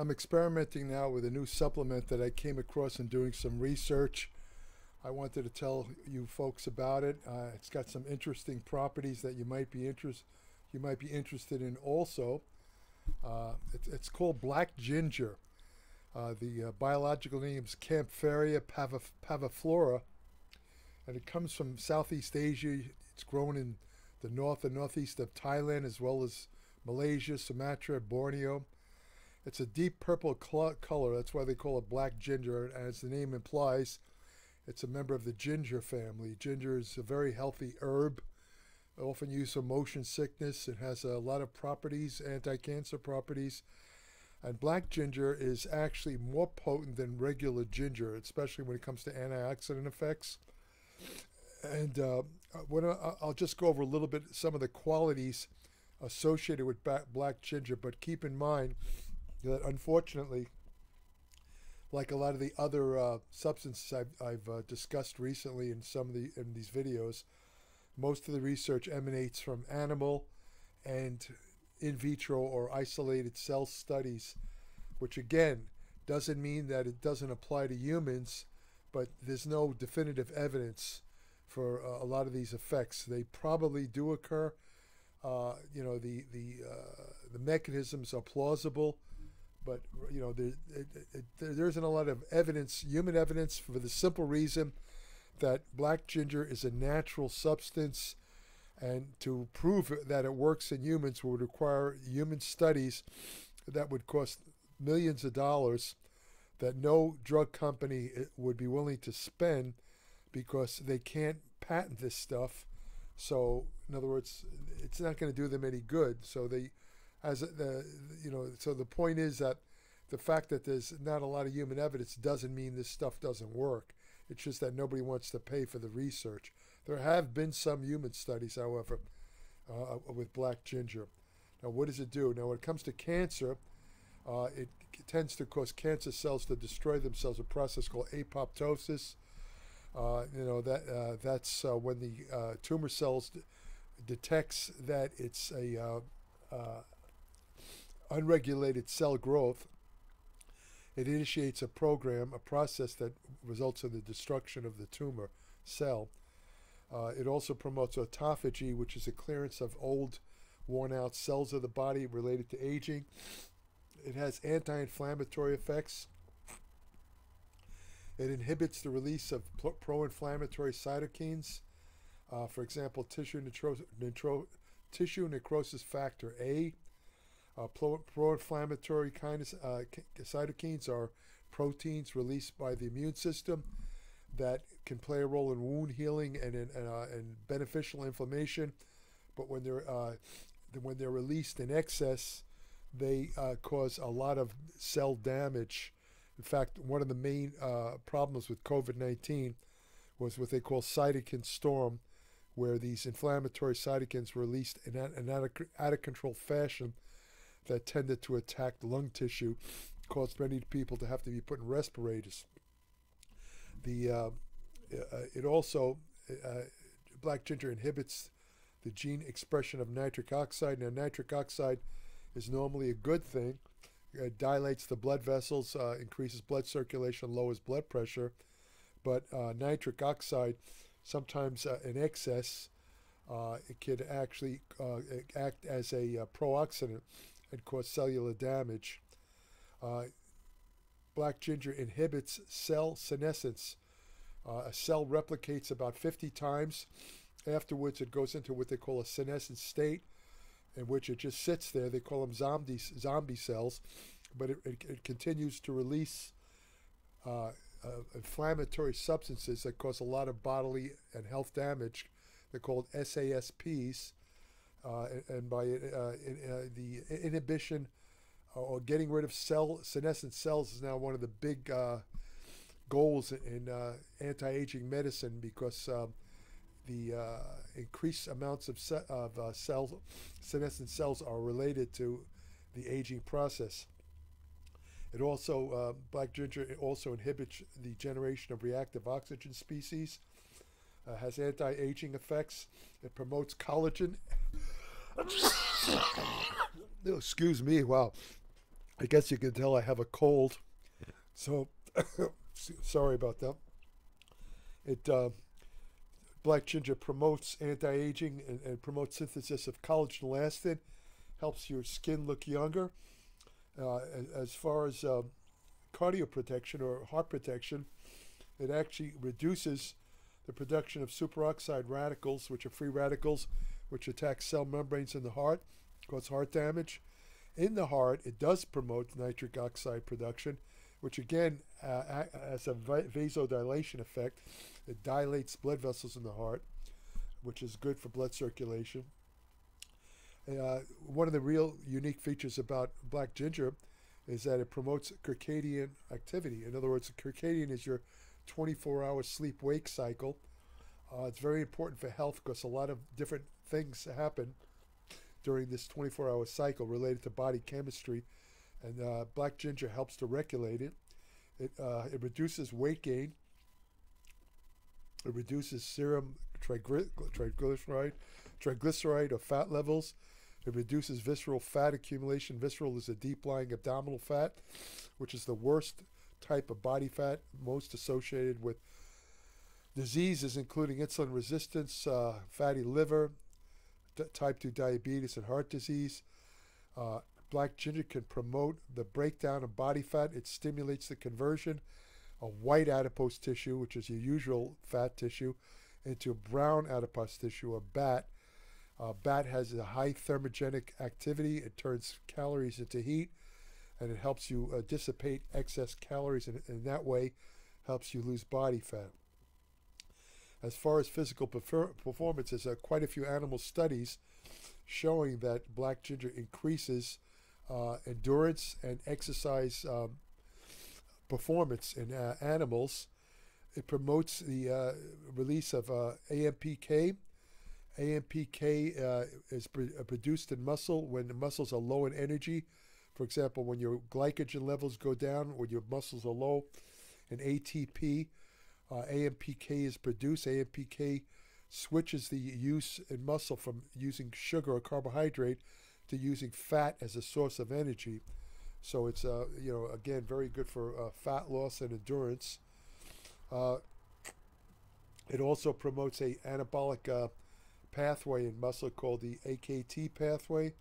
I'm experimenting now with a new supplement that I came across in doing some research. I wanted to tell you folks about it. Uh, it's got some interesting properties that you might be interest you might be interested in also. Uh, it's, it's called black ginger. Uh, the uh, biological name is Kaempferia pavif- paviflora, and it comes from Southeast Asia. It's grown in the north and northeast of Thailand, as well as Malaysia, Sumatra, Borneo. It's a deep purple color. That's why they call it black ginger. And as the name implies, it's a member of the ginger family. Ginger is a very healthy herb, often used for motion sickness. It has a lot of properties, anti-cancer properties. And black ginger is actually more potent than regular ginger, especially when it comes to antioxidant effects. And uh, when I, I'll just go over a little bit some of the qualities associated with black ginger, but keep in mind that unfortunately, like a lot of the other uh, substances I've, I've uh, discussed recently in some of the in these videos, most of the research emanates from animal and in vitro or isolated cell studies, which again doesn't mean that it doesn't apply to humans, but there's no definitive evidence for uh, a lot of these effects. They probably do occur. Uh, you know, the the uh, the mechanisms are plausible, but you know, there, it, it, there isn't a lot of evidence, human evidence, for the simple reason that black ginger is a natural substance, and to prove that it works in humans would require human studies that would cost millions of dollars that no drug company eh, would be willing to spend because they can't patent this stuff. So, in other words, it's not going to do them any good. So they as the you know so the point is that the fact that there's not a lot of human evidence doesn't mean this stuff doesn't work. It's just that nobody wants to pay for the research. There have been some human studies, however, uh, with black ginger. Now, what does it do? Now, when it comes to cancer, uh, it tends to cause cancer cells to destroy themselves, a process called apoptosis. Uh, you know that uh, that's uh, when the uh, tumor cells detects that it's a unregulated cell growth, it initiates a program, a process that results in the destruction of the tumor cell. Uh, it also promotes autophagy, which is a clearance of old, worn out cells of the body related to aging. It has anti inflammatory effects. It inhibits the release of pro inflammatory cytokines. Uh, for example, tissue, tissue necrosis factor A, uh, pro-inflammatory kind of uh, cytokines are proteins released by the immune system that can play a role in wound healing and in uh, and beneficial inflammation. But when they're uh, when they're released in excess, they uh, cause a lot of cell damage. In fact, one of the main uh, problems with COVID-19 was what they call cytokine storm, where these inflammatory cytokines were released in an out of control fashion that tended to attack the lung tissue, caused many people to have to be put in respirators. The uh, uh, it also uh, black ginger inhibits the gene expression of nitric oxide. Now, nitric oxide is normally a good thing. It dilates the blood vessels, uh, increases blood circulation, lowers blood pressure. But uh, nitric oxide, sometimes uh, in excess, it can actually act as a pro-oxidant and cause cellular damage. Uh, black ginger inhibits cell senescence. Uh, a cell replicates about 50 times. Afterwards, it goes into what they call a senescent state, in which it just sits there. They call them zombie, zombie cells, but it, it, it continues to release uh, uh, inflammatory substances that cause a lot of bodily and health damage. They're called SASPs, uh, and by uh, in, uh, the inhibition or getting rid of cell senescent cells is now one of the big goals in anti-aging medicine because um, the uh, increased amounts of, se- of uh, senescent cells, are related to the aging process. It also, uh, black ginger also inhibits the generation of reactive oxygen species, has anti-aging effects. It promotes collagen. excuse me. Wow. I guess you can tell I have a cold, so sorry about that. It uh, black ginger promotes anti-aging and, and, promotes synthesis of collagen elastin, helps your skin look younger. Uh, as far as uh, cardio protection or heart protection, it actually reduces the production of superoxide radicals, which are free radicals, which attacks cell membranes in the heart, cause heart damage. In the heart, it does promote nitric oxide production, which again uh, has a vasodilation effect. It dilates blood vessels in the heart, which is good for blood circulation. Uh, one of the real unique features about black ginger is that it promotes circadian activity. In other words, circadian is your 24 hour sleep wake cycle. Uh, it's very important for health because a lot of different things happen during this 24 hour cycle related to body chemistry. And uh, black ginger helps to regulate it. It, uh, it reduces weight gain. It reduces serum trigly- triglyceride, triglyceride or fat levels. It reduces visceral fat accumulation. Visceral is a deep lying abdominal fat, which is the worst type of body fat, most associated with diseases including insulin resistance, uh, fatty liver, type 2 diabetes, and heart disease. Uh, black ginger can promote the breakdown of body fat. It stimulates the conversion of white adipose tissue, which is your usual fat tissue, into brown adipose tissue, or BAT. Uh, BAT has a high thermogenic activity. It turns calories into heat, and it helps you uh, dissipate excess calories, and in that way, helps you lose body fat. As far as physical perfor- performance, there's uh, quite a few animal studies showing that black ginger increases uh, endurance and exercise um, performance in uh, animals. It promotes the uh, release of uh, AMPK. AMPK uh, is pr- produced in muscle when the muscles are low in energy. For example, when your glycogen levels go down, when your muscles are low, and ATP, uh, AMPK is produced. AMPK switches the use in muscle from using sugar or carbohydrate to using fat as a source of energy. So it's uh, you know again very good for uh, fat loss and endurance. Uh, it also promotes a anabolic uh, pathway in muscle called the AKT pathway.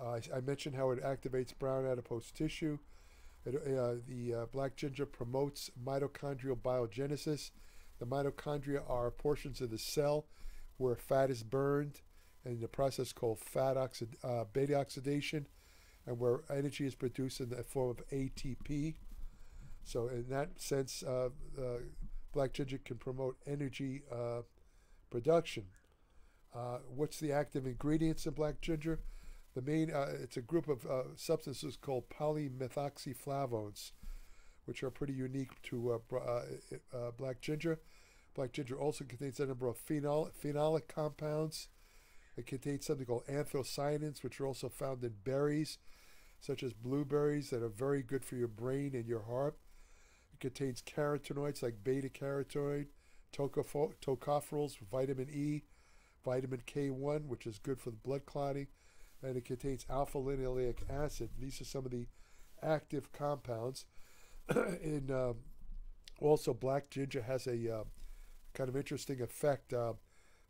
Uh, I, I, mentioned how it activates brown adipose tissue. Uh, the black ginger promotes mitochondrial biogenesis. The mitochondria are portions of the cell where fat is burned in the process called fat oxid, uh, beta oxidation, and where energy is produced in the form of ATP. So, in that sense, uh, uh, black ginger can promote energy uh, production. Uh, what's the active ingredients in black ginger? The main, uh, it's a group of uh, substances called polymethoxyflavones, which are pretty unique to uh, uh, black ginger. Black ginger also contains a number of phenol, phenolic compounds it contains something called anthocyanins, which are also found in berries, such as blueberries, that are very good for your brain and your heart. It contains carotenoids like beta carotene, tocopherols, vitamin E, vitamin K1, which is good for the blood clotting, and it contains alpha linoleic acid. These are some of the active compounds. in um, also, black ginger has a uh, kind of interesting effect. Uh,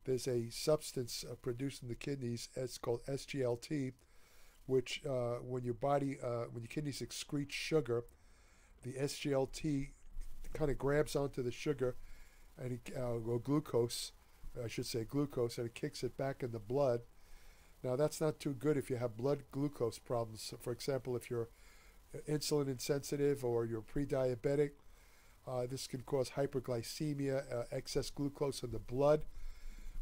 there's a substance uh, produced in the kidneys. It's called SGLT, which uh, when your body, uh, when your kidneys excrete sugar, the SGLT kind of grabs onto the sugar, and it, uh, or glucose, I should say glucose, and it kicks it back in the blood. Now that's not too good if you have blood glucose problems. For example, if you're uh, insulin insensitive or you're pre-diabetic, uh, this can cause hyperglycemia, excess glucose in the blood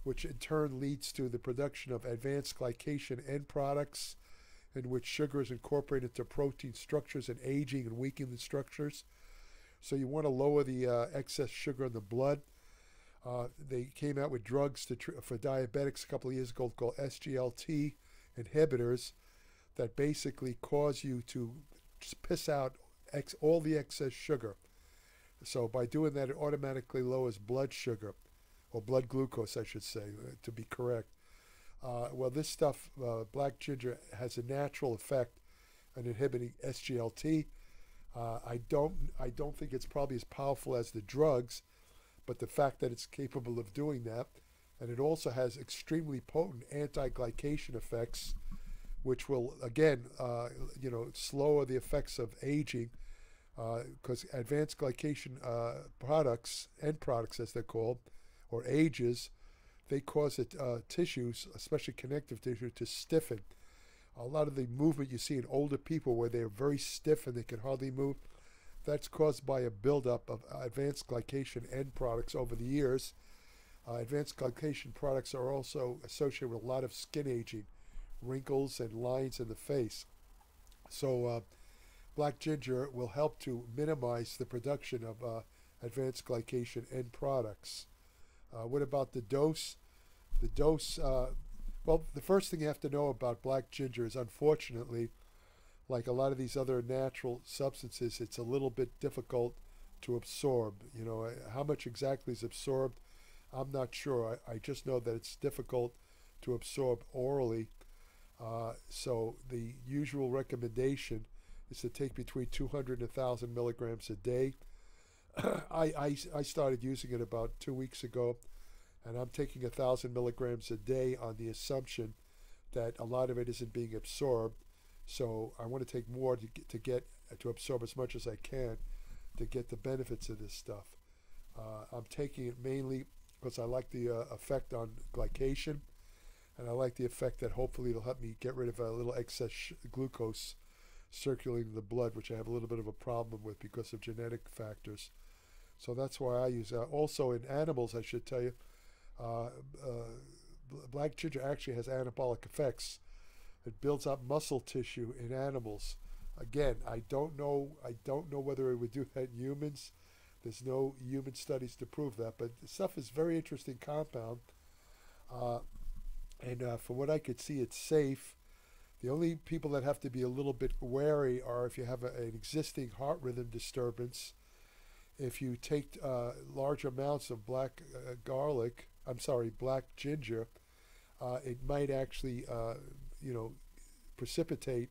which in turn leads to the production of advanced glycation end products in which sugar is incorporated into protein structures and aging and weakening the structures. So you want to lower the uh, excess sugar in the blood. Uh, they came out with drugs to tr- for diabetics a couple of years ago called SGLT inhibitors that basically cause you to piss out ex- all the excess sugar. So by doing that, it automatically lowers blood sugar or blood glucose, I should say, uh, to be correct. Uh, well, this stuff, uh, black ginger, has a natural effect on inhibiting SGLT. Uh, I don't I don't think it's probably as powerful as the drugs, but the fact that it's capable of doing that, and it also has extremely potent anti-glycation effects, which will again uh, you know slower the effects of aging, because uh, advanced glycation uh, products end products as they're called, or ages, they cause it, uh, tissues, especially connective tissue, to stiffen. A lot of the movement you see in older people where they're very stiff and they can hardly move, that's caused by a buildup of advanced glycation end products over the years. Uh, advanced glycation products are also associated with a lot of skin aging, wrinkles, and lines in the face. So, uh, black ginger will help to minimize the production of uh, advanced glycation end products. Uh, what about the dose? The dose uh, well, the first thing you have to know about black ginger is unfortunately, like a lot of these other natural substances, it's a little bit difficult to absorb. You know, how much exactly is absorbed, I'm not sure. I, I just know that it's difficult to absorb orally. Uh, so the usual recommendation is to take between 200 and 1,000 milligrams a day. I, I, I started using it about two weeks ago and I'm taking thousand milligrams a day on the assumption that a lot of it isn't being absorbed. So I want to take more to get, to get to absorb as much as I can to get the benefits of this stuff. Uh, I'm taking it mainly because I like the uh, effect on glycation, and I like the effect that hopefully it'll help me get rid of a little excess glucose circulating in the blood, which I have a little bit of a problem with because of genetic factors. So that's why I use that. Also in animals, I should tell you, uh, uh, black ginger actually has anabolic effects. It builds up muscle tissue in animals. Again, I don't know. I don't know whether it would do that in humans. There's no human studies to prove that, but the stuff is very interesting compound. Uh, and uh, from what I could see, it's safe. The only people that have to be a little bit wary are if you have a, an existing heart rhythm disturbance. If you take uh, large amounts of black uh, garlic, I'm sorry, black ginger, uh, it might actually, uh, you know, precipitate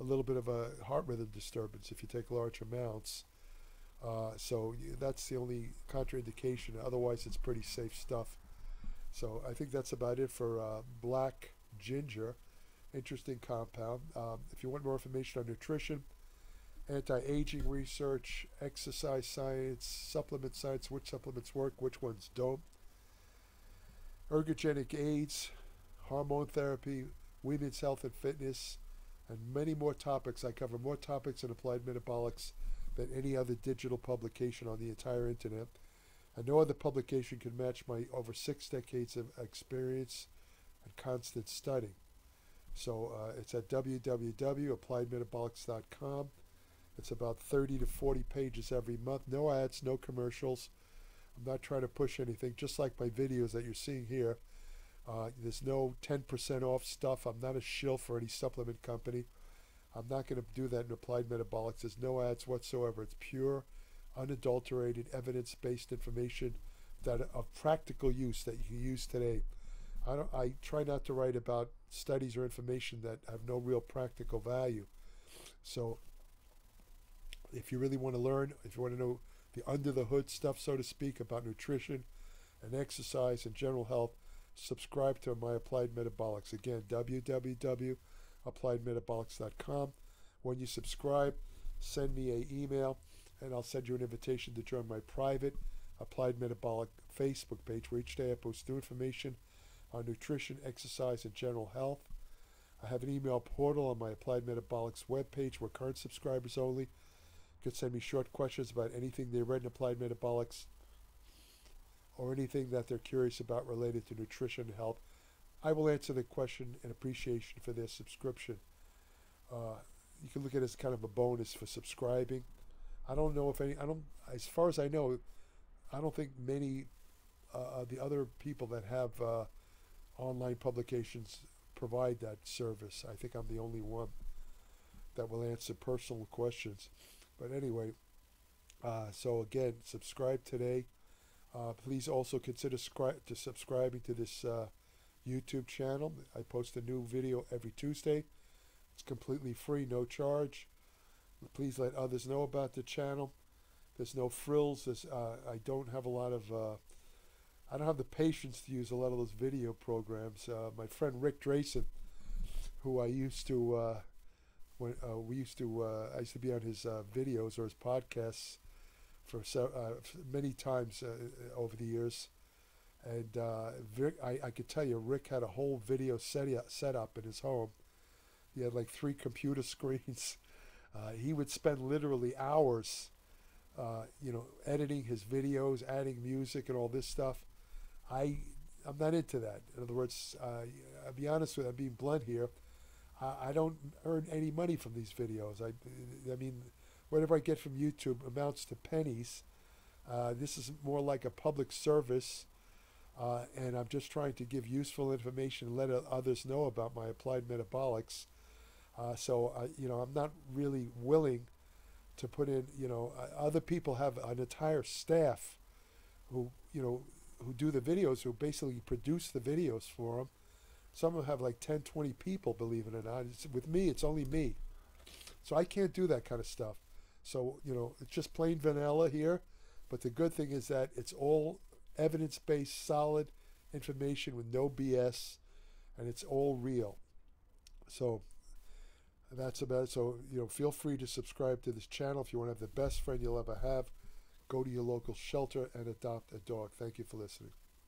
a little bit of a heart rhythm disturbance if you take large amounts. Uh, so that's the only contraindication. Otherwise, it's pretty safe stuff. So I think that's about it for uh, black ginger. Interesting compound. Um, if you want more information on nutrition, anti-aging research, exercise science, supplement science, which supplements work, which ones don't, ergogenic aids, hormone therapy, women's health and fitness, and many more topics. I cover more topics in applied metabolics than any other digital publication on the entire internet. And no other publication can match my over six decades of experience and constant study. So uh, it's at www.appliedmetabolics.com. It's about 30 to 40 pages every month. No ads, no commercials. I'm not trying to push anything, just like my videos that you're seeing here. Uh, there's no 10% off stuff. I'm not a shill for any supplement company. I'm not going to do that in Applied Metabolics. There's no ads whatsoever. It's pure, unadulterated, evidence-based information that of practical use that you can use today. I don't. I try not to write about studies or information that have no real practical value. So, if you really want to learn, if you want to know the under the hood stuff, so to speak, about nutrition and exercise and general health, subscribe to my Applied Metabolics. Again, www.appliedmetabolics.com. When you subscribe, send me an email and I'll send you an invitation to join my private Applied Metabolic Facebook page where each day I post new information on nutrition, exercise, and general health. I have an email portal on my Applied Metabolics webpage where current subscribers only could send me short questions about anything they read in Applied Metabolics or anything that they're curious about related to nutrition and health. I will answer the question in appreciation for their subscription. Uh, you can look at it as kind of a bonus for subscribing. I don't know if any, I don't, as far as I know, I don't think many uh, the other people that have uh, online publications provide that service. I think I'm the only one that will answer personal questions. But anyway, uh, so again, subscribe today. Uh, please also consider to subscribing to this uh, YouTube channel. I post a new video every Tuesday. It's completely free, no charge. Please let others know about the channel. There's no frills. There's, uh, I don't have a lot of. Uh, I don't have the patience to use a lot of those video programs. Uh, my friend Rick Drasin, who I used to, uh, when we used to, I used to be on his videos or his podcasts for so, uh, many times uh, over the years. And uh, I, I could tell you, Rick had a whole video set, set up in his home. He had like three computer screens. Uh, he would spend literally hours, uh, you know, editing his videos, adding music and all this stuff. I, I'm not into that. In other words, uh, I'll be honest with you, I'm being blunt here. I, I don't earn any money from these videos. I, I mean, whatever I get from YouTube amounts to pennies. Uh, this is more like a public service, uh, and I'm just trying to give useful information and let others know about my applied metabolics. Uh, so, uh, you know, I'm not really willing to put in, you know, uh, other people have an entire staff who, you know, who do the videos, who basically produce the videos for them. Some of them have like 10, 20 people, believe it or not. It's, with me, it's only me. So I can't do that kind of stuff. So, you know, it's just plain vanilla here. But the good thing is that it's all evidence based, solid information with no BS, and it's all real. So that's about it. So, you know, feel free to subscribe to this channel. If you want to have the best friend you'll ever have, go to your local shelter and adopt a dog. Thank you for listening.